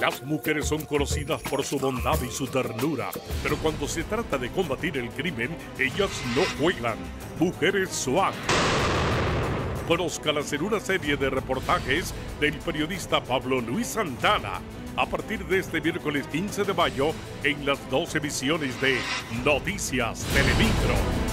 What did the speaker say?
Las mujeres son conocidas por su bondad y su ternura, pero cuando se trata de combatir el crimen, ellas no juegan. Mujeres SWAT. Conózcalas en una serie de reportajes del periodista Pablo Luis Santana a partir de este miércoles 15 de mayo en las dos emisiones de Noticias Telemicro.